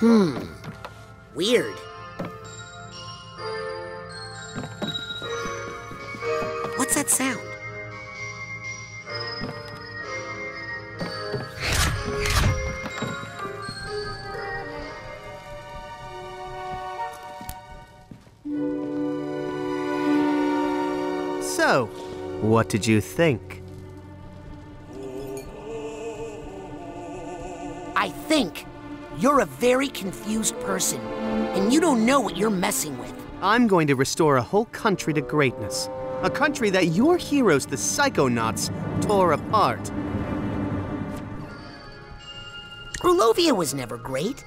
Hmm. Weird. What's that sound? So, what did you think? You're a very confused person, and you don't know what you're messing with. I'm going to restore a whole country to greatness. A country that your heroes, the Psychonauts, tore apart. Grulovia was never great.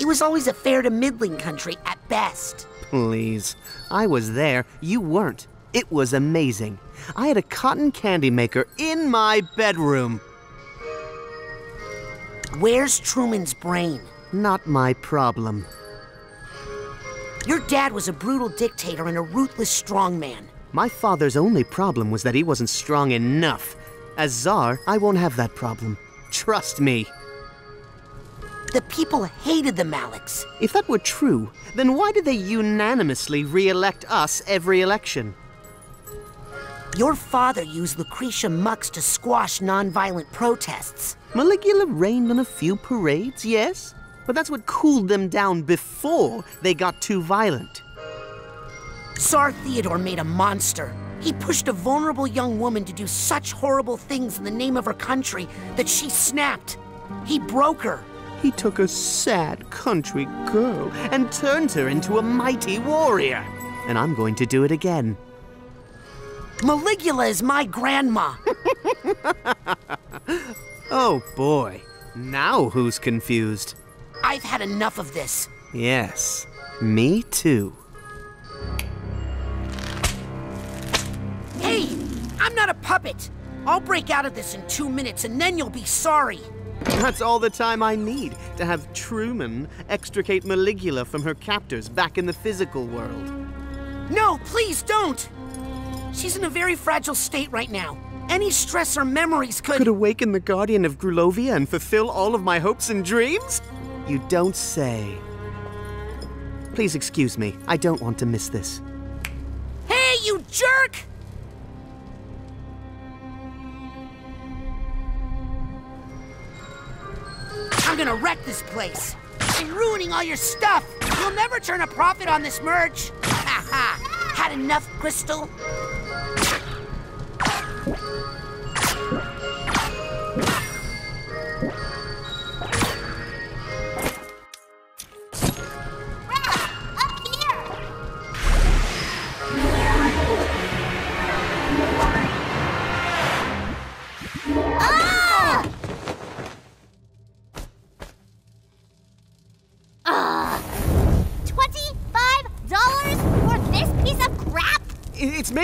It was always a fair to middling country at best. Please. I was there. You weren't. It was amazing. I had a cotton candy maker in my bedroom. Where's Truman's brain? Not my problem. Your dad was a brutal dictator and a ruthless strongman. My father's only problem was that he wasn't strong enough. As Czar, I won't have that problem. Trust me. The people hated the Maliks. If that were true, then why did they unanimously re-elect us every election? Your father used Lucrecia Mux to squash nonviolent protests. Maligula rained on a few parades, yes? But that's what cooled them down before they got too violent. Tsar Theodore made a monster. He pushed a vulnerable young woman to do such horrible things in the name of her country that she snapped. He broke her. He took a sad country girl and turned her into a mighty warrior. And I'm going to do it again. Maligula is my grandma. oh boy. Now who's confused? I've had enough of this. Yes, me too. Hey, I'm not a puppet. I'll break out of this in two minutes and then you'll be sorry. That's all the time I need to have Truman extricate Maligula from her captors back in the physical world. No, please don't! She's in a very fragile state right now. Any stress or memories could... Could awaken the Guardian of Grulovia and fulfill all of my hopes and dreams? You don't say. Please excuse me. I don't want to miss this. Hey, you jerk! I'm gonna wreck this place. I'm ruining all your stuff. You'll never turn a profit on this merch. Ha ha. Had enough, Gristol?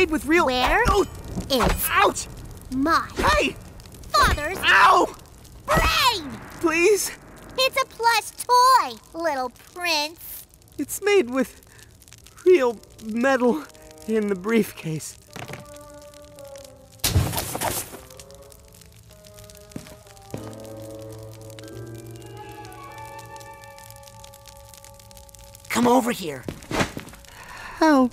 Made with real. Where oh. is Ouch! my Hey! father's Ow! brain? Please? It's a plush toy, little prince. It's made with real metal in the briefcase. Come over here. Help.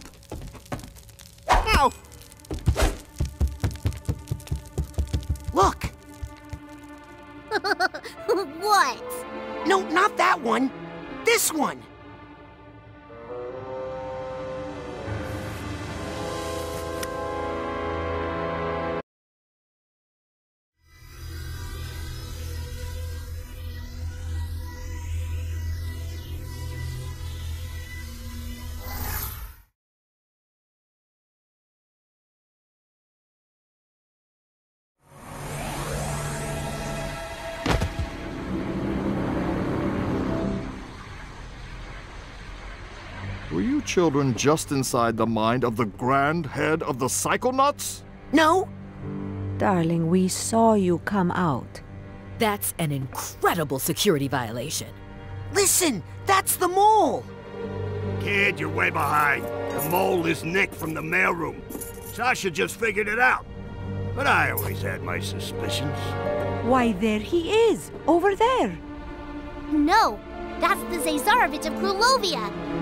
Children just inside the mind of the grand head of the Psychonauts? No? Darling, we saw you come out. That's an incredible security violation. Listen, that's the mole. Kid, you're way behind. The mole is Nick from the mailroom. Sasha just figured it out. But I always had my suspicions. Why, there he is, over there. No, That's the Tsarevich of Grulovia.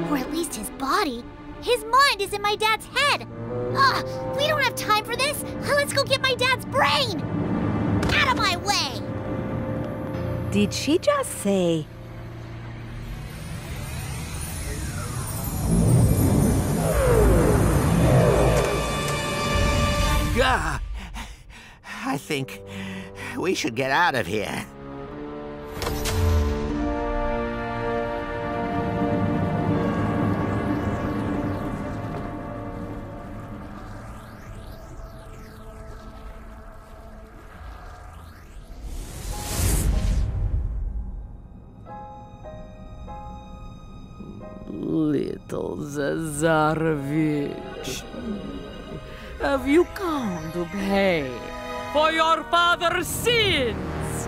Or at least his body. His mind is in my dad's head. Ugh, we don't have time for this. Let's go get my dad's brain. Out of my way. Did she just say Gah! I think we should get out of here. Tsarevich, have you come to pay for your father's sins?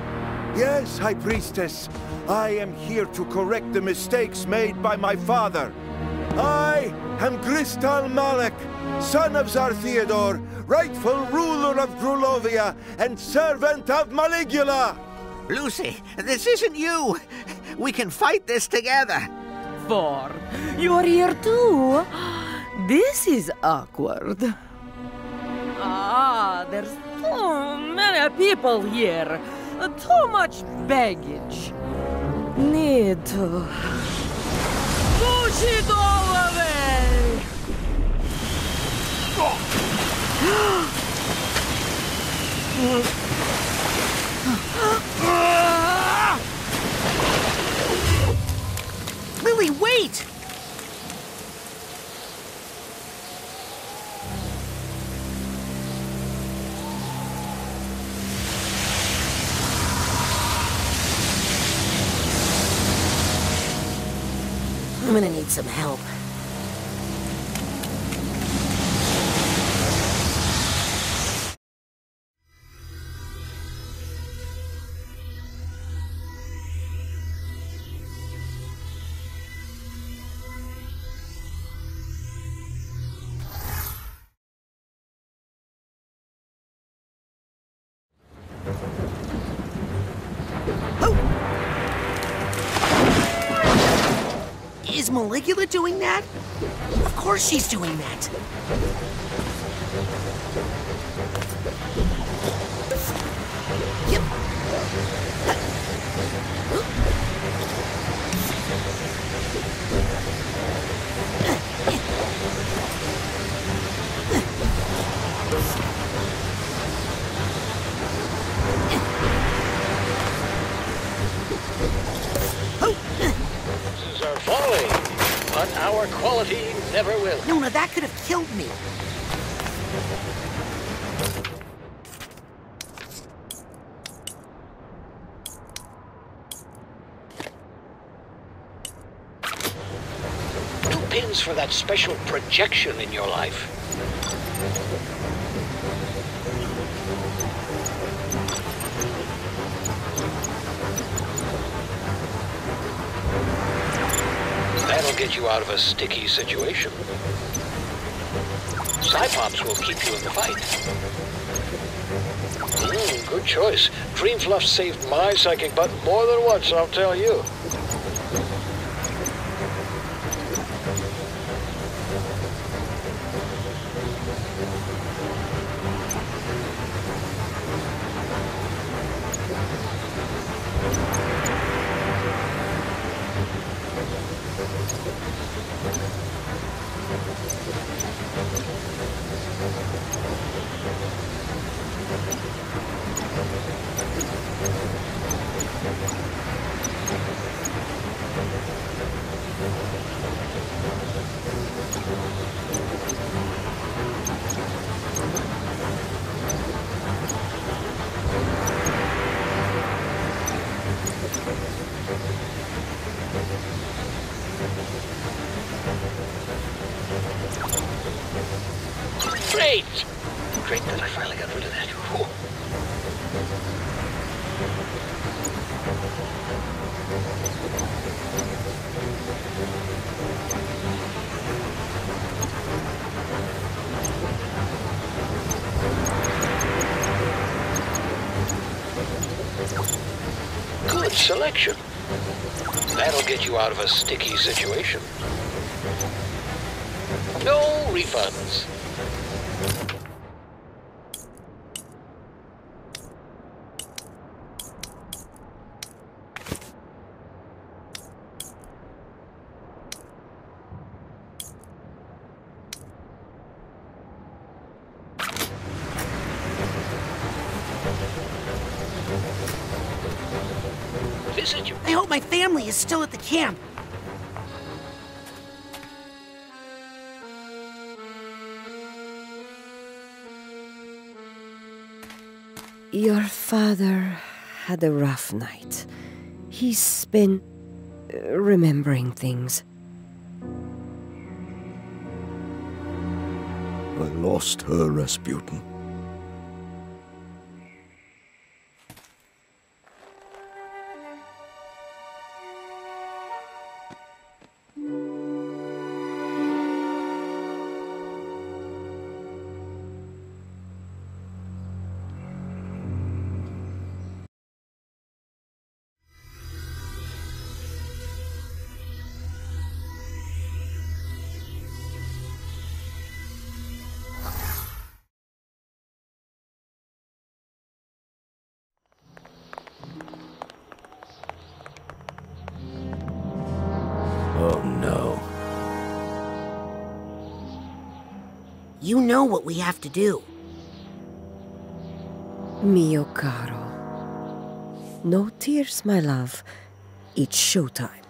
Yes, High Priestess. I am here to correct the mistakes made by my father. I am Gristol Malik, son of Tsar Theodore, rightful ruler of Grulovia and servant of Maligula. Lucy, this isn't you. We can fight this together. For you're here too? This is awkward. Ah, there's too many people here. Too much baggage. Need to push it all away. Lily, wait! I'm gonna need some help. Is Maligula doing that? Of course she's doing that. But our quality never will. No, no, that could have killed me. Two pins for that special projection in your life. That'll get you out of a sticky situation. Cypops will keep you in the fight. Mm, good choice. Dream Fluff saved my psychic butt more than once, I'll tell you. Good selection. That'll get you out of a sticky situation. No refunds. Camp. Your father had a rough night. He's been uh, remembering things. I lost her, Rasputin. You know what we have to do. Mio caro. No tears, my love. It's showtime.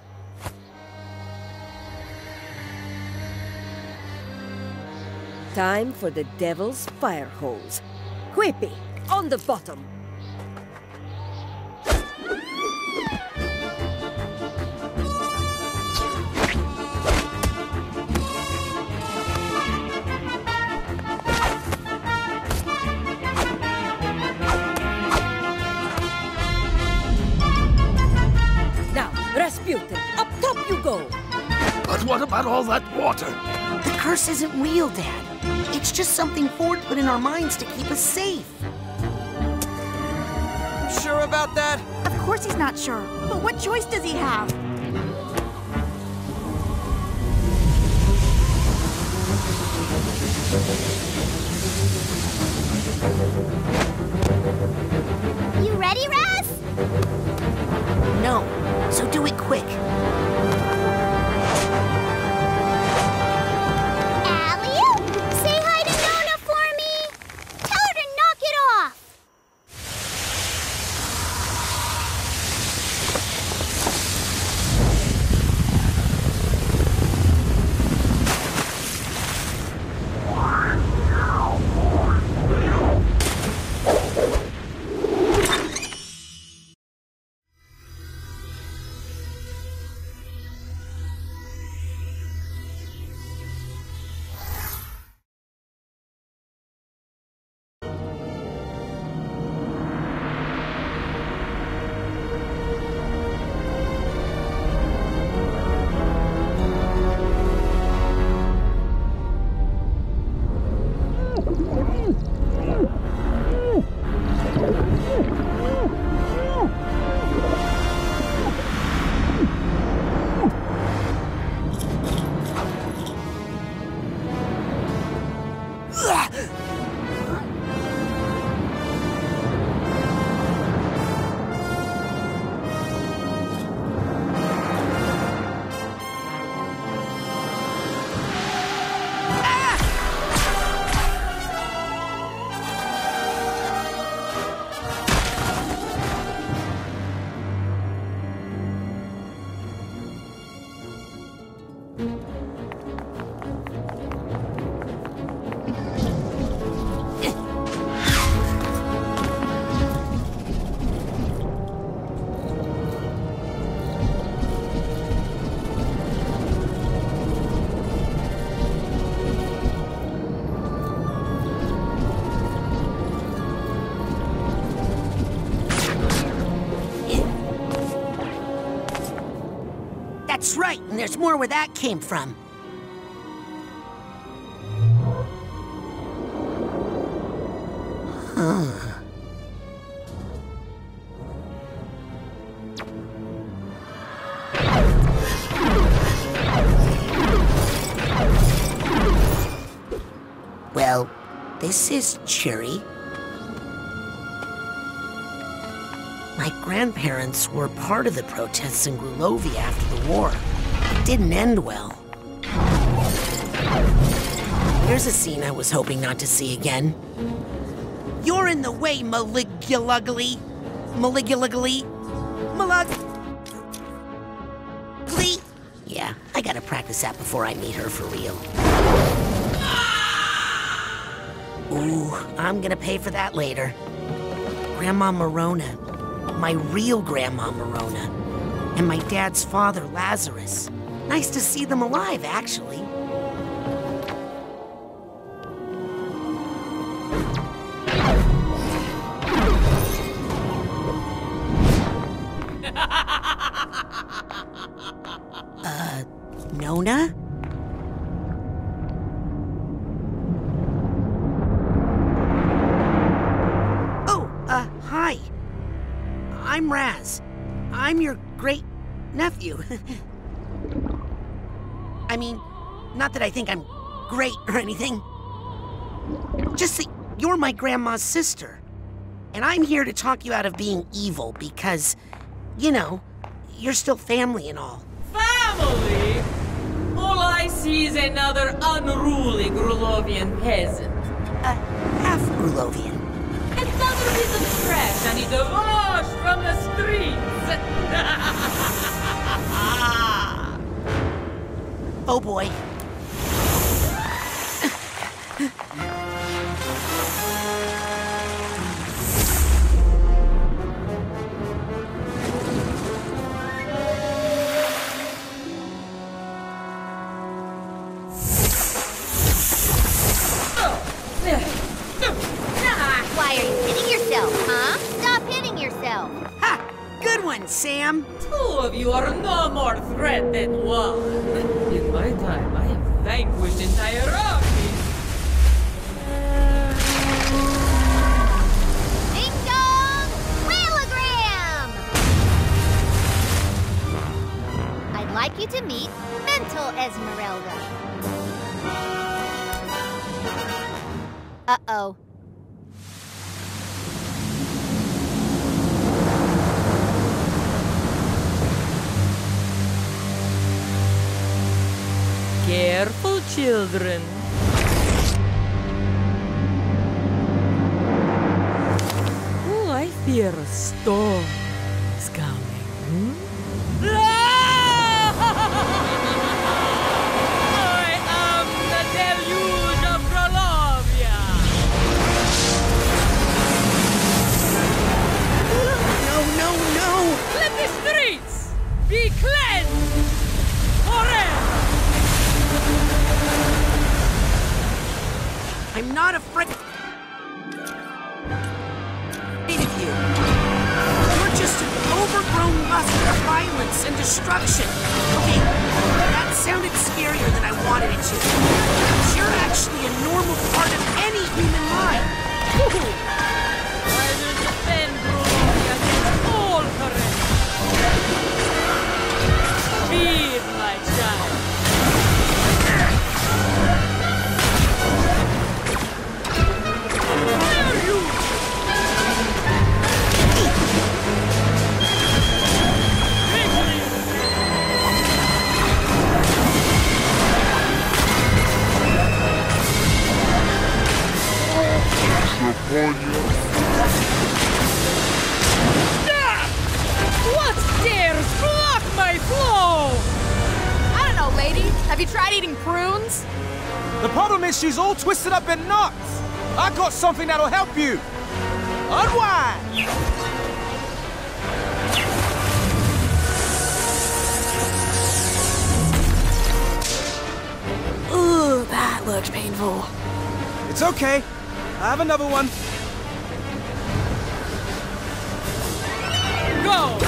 Time for the devil's fire hose. Whippy, on the bottom. About all that water? The curse isn't real, Dad. It's just something Ford put in our minds to keep us safe. Sure about that? Of course he's not sure. But what choice does he have? You ready, Raz? No, so do it quick. there's more where that came from. Well, this is cheery. My grandparents were part of the protests in Grulovia after the war. Didn't end well. Here's a scene I was hoping not to see again. You're in the way, Maligulugly. Maligulugly. Malig. Glee. Yeah, I gotta practice that before I meet her for real. Ooh, I'm gonna pay for that later. Grandma Marona. My real Grandma Marona. And my dad's father, Lazarus. Nice to see them alive, actually. Anything. Just that you're my grandma's sister. And I'm here to talk you out of being evil because, you know, you're still family and all. Family? All I see is another unruly Grulovian peasant. Uh, half Grulovian. Another piece of trash I need to wash from the streets. oh boy. Sam. Two of you are no more threat than one. In my time, I have vanquished entire armies. Ding dong! Whaleogram! I'd like you to meet Mental Esmeralda. Uh-oh. Children. Oh, I fear a storm something that'll help you. Unwind. Ooh, that looks painful. It's okay. I have another one. Go!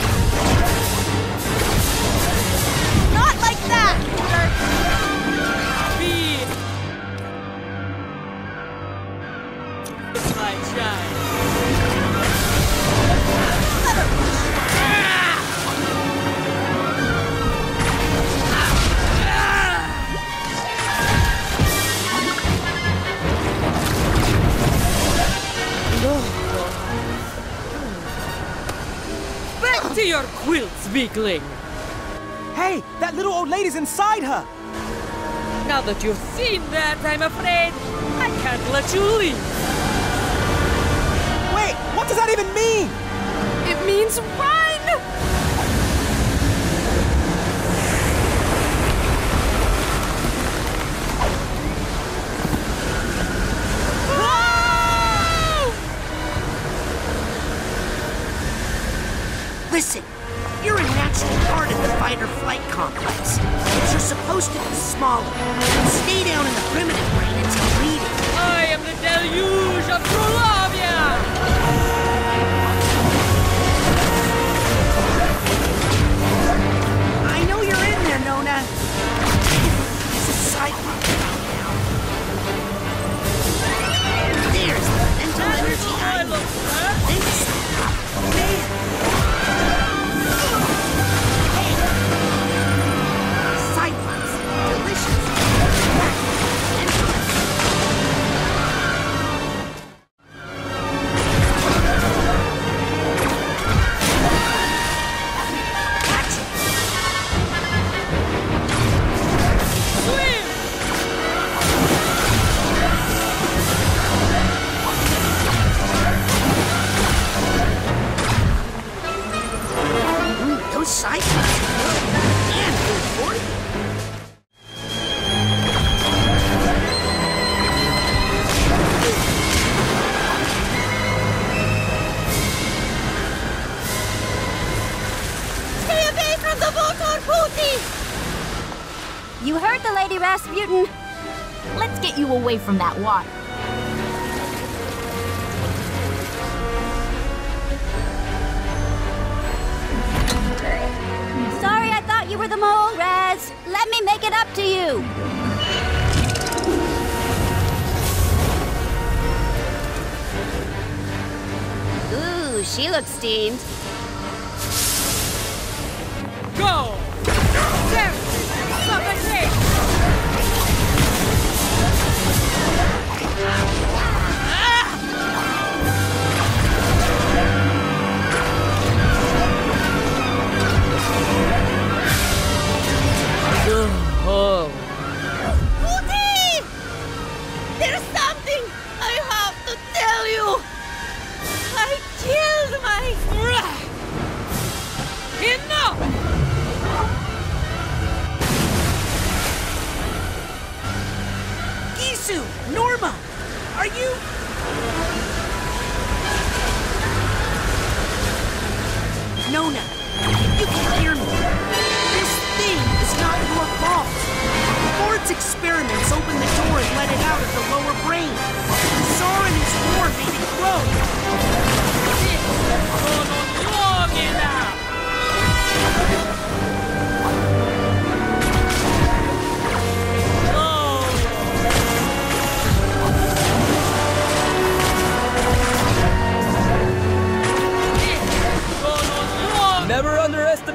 your quilts, weakling! Hey, that little old lady's inside her! Now that you've seen that, I'm afraid I can't let you leave even mean? It means run! From that water. Sorry, I thought you were the mole, Raz. Let me make it up to you. Ooh, she looks steamed. Go!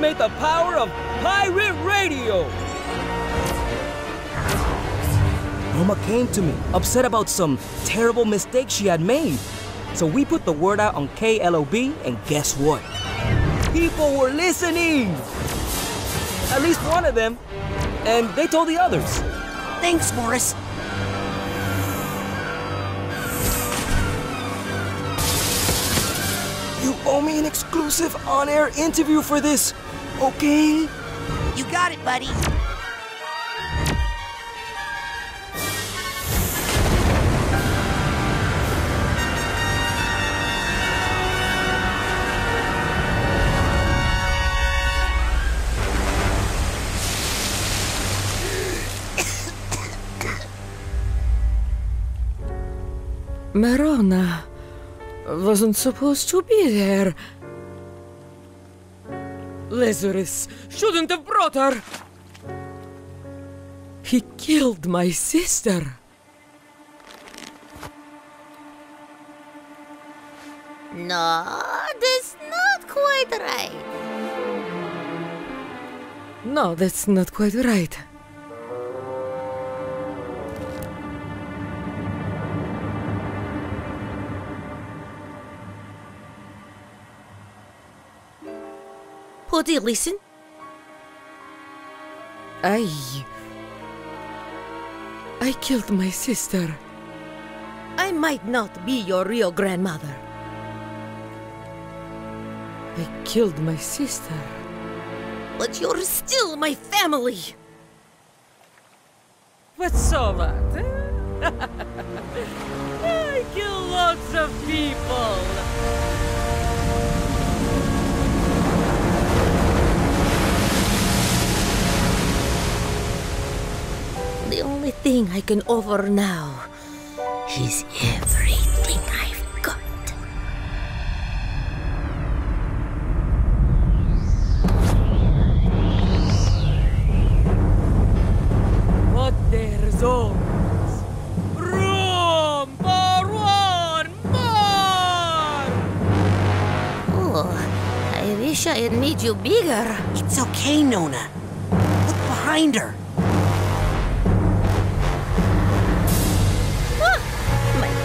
Underestimate the power of pirate radio! Norma came to me, upset about some terrible mistake she had made. So we put the word out on KLOB, and guess what? People were listening! At least one of them. And they told the others. Thanks, Morris. You owe me an exclusive on-air interview for this, okay? You got it, buddy. Marona wasn't supposed to be there. Lazarus shouldn't have brought her. He killed my sister. No, that's not quite right. No, that's not quite right. Woody, listen. I. I killed my sister. I might not be your real grandmother. I killed my sister. But you're still my family. But so what? eh? I kill lots of people. Thing I can offer now is everything I've got. But there's always room for one more! Oh, I wish I had made you bigger. It's okay, Nona. Look behind her.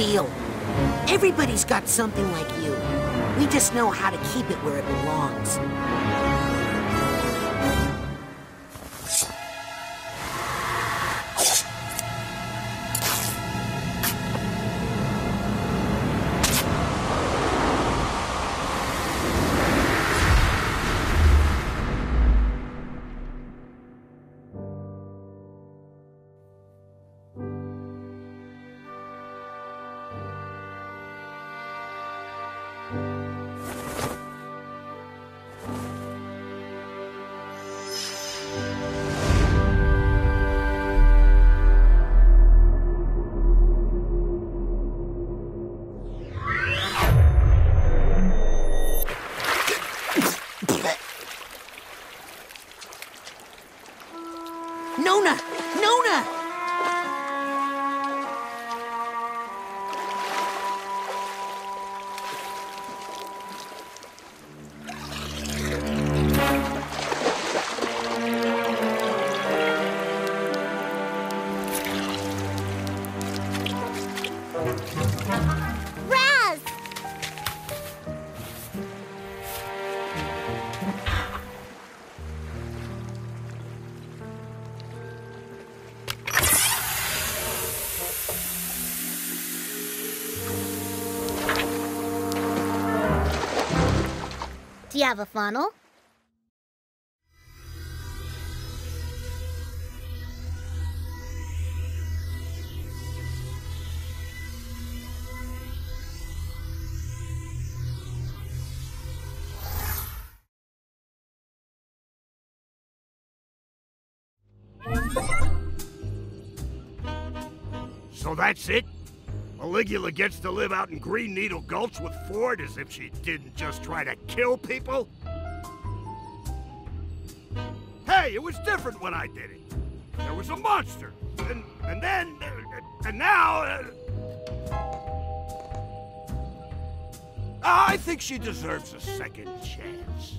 deal. Everybody's got something like you. We just know how to keep it where it belongs. Raz! Do you have a funnel? That's it? Maligula gets to live out in Green Needle Gulch with Ford as if she didn't just try to kill people? Hey, it was different when I did it. There was a monster, and, and then... uh, and now... Uh... I think she deserves a second chance.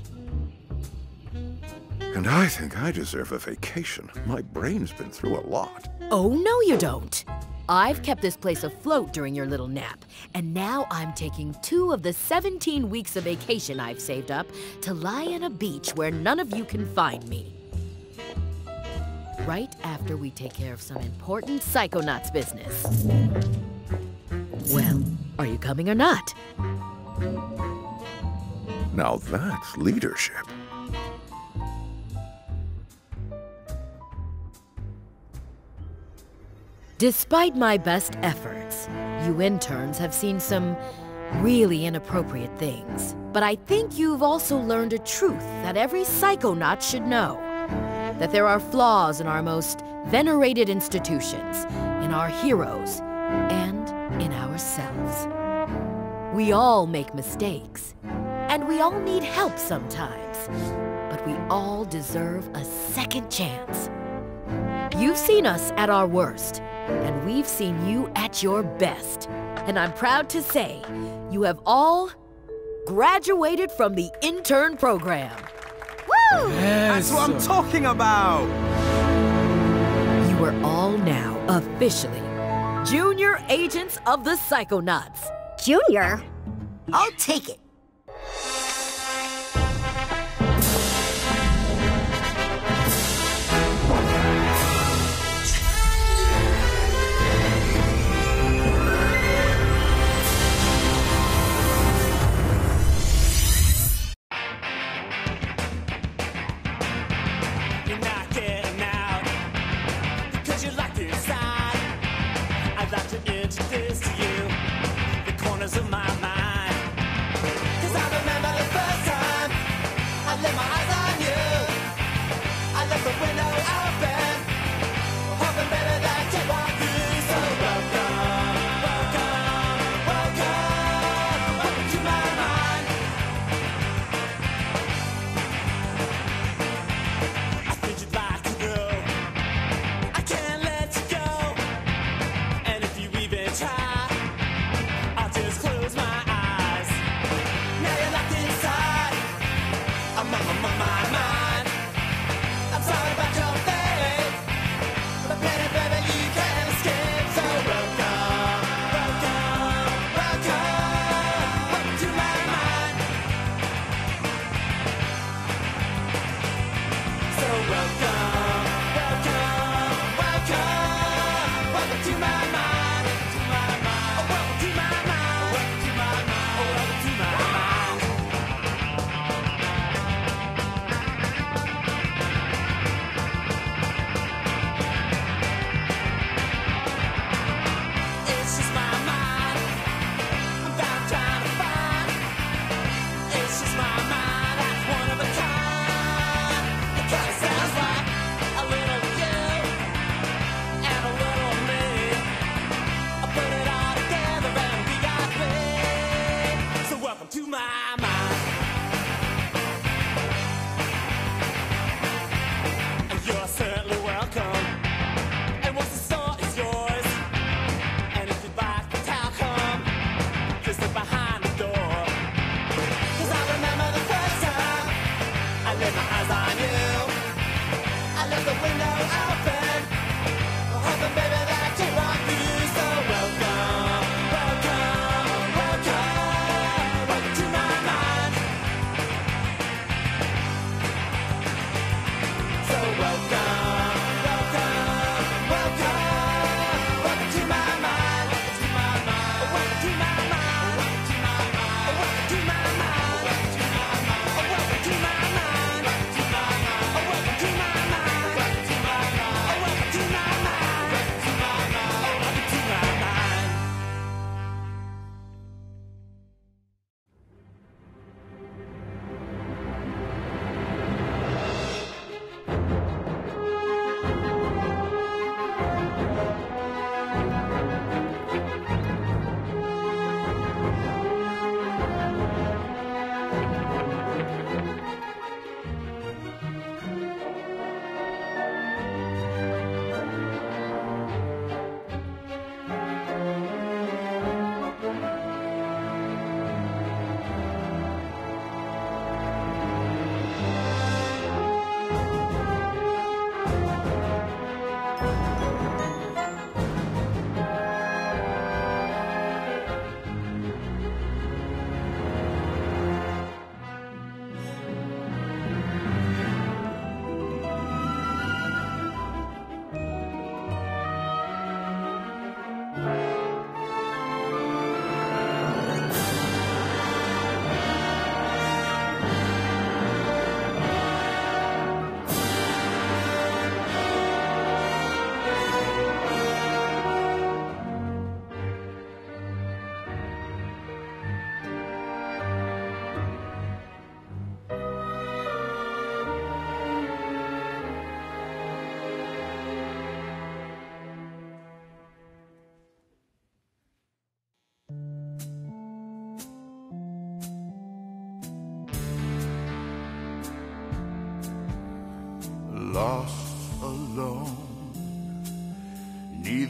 And I think I deserve a vacation. My brain's been through a lot. Oh, no you don't. I've kept this place afloat during your little nap, and now I'm taking two of the 17 weeks of vacation I've saved up to lie on a beach where none of you can find me. Right after we take care of some important Psychonauts business. Well, are you coming or not? Now that's leadership. Despite my best efforts, you interns have seen some really inappropriate things. But I think you've also learned a truth that every psychonaut should know. That there are flaws in our most venerated institutions, in our heroes, and in ourselves. We all make mistakes, and we all need help sometimes. But we all deserve a second chance. You've seen us at our worst, and we've seen you at your best. And I'm proud to say, you have all graduated from the intern program. Woo! That's what I'm talking about! You are all now officially Junior Agents of the Psychonauts. Junior? I'll take it.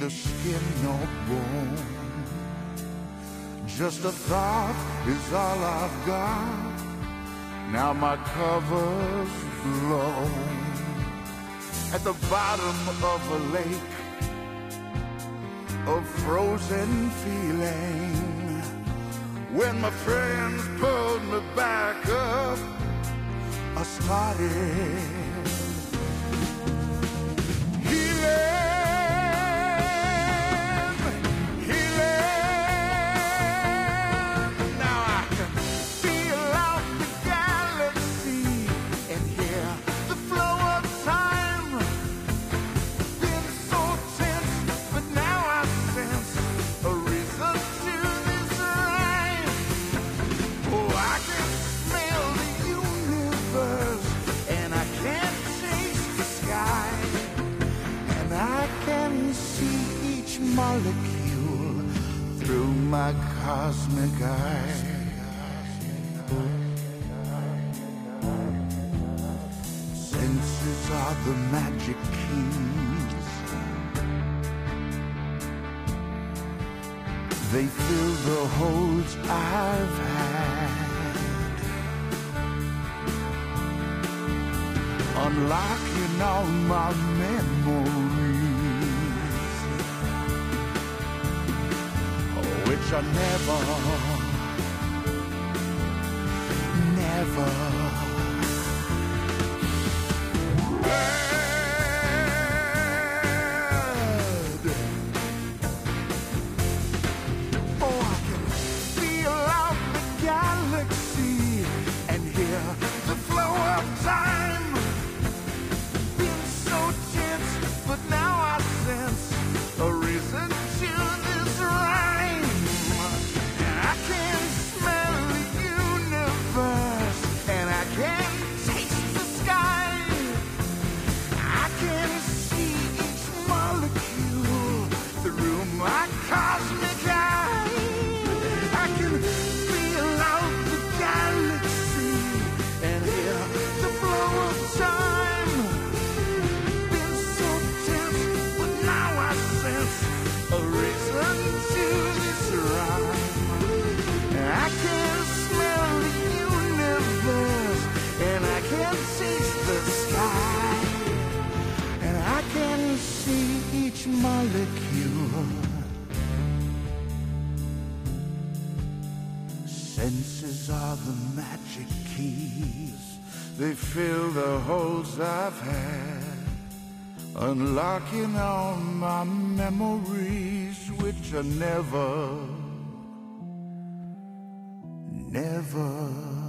Neither skin nor bone. Just a thought is all I've got. Now my cover's blown. At the bottom of a lake of frozen feeling. When my friends pulled me back up, I started molecule through my cosmic eye. Senses are the magic keys. They fill the holes I've had. Unlocking all my memories. Which I never, never. Magic keys. They fill the holes I've had. Unlocking all my memories, which are never, never